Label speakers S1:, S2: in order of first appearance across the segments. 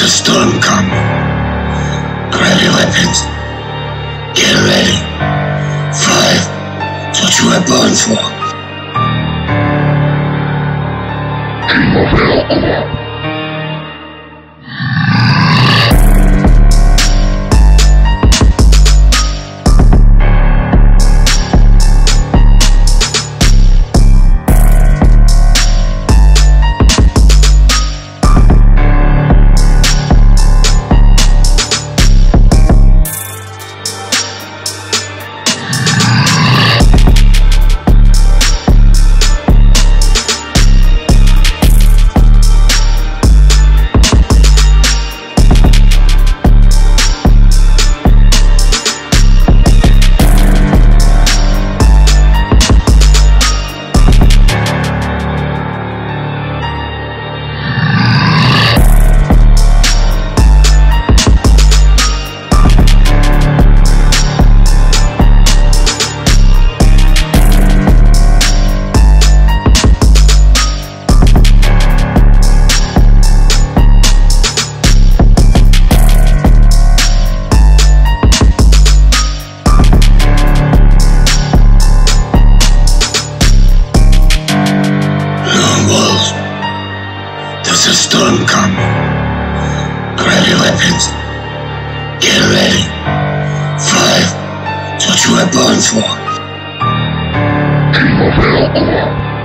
S1: A storm. Grab your weapons. Get ready. Five. That's what you were born for.
S2: King of
S1: Hellcore. There's a coming. Grab your weapons. Get ready. Five. That's what you were born for.
S2: Of.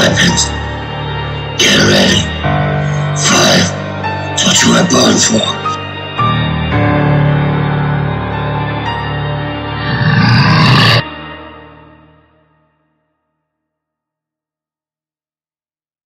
S1: Weapons. Get ready. Five. That's what you were born for.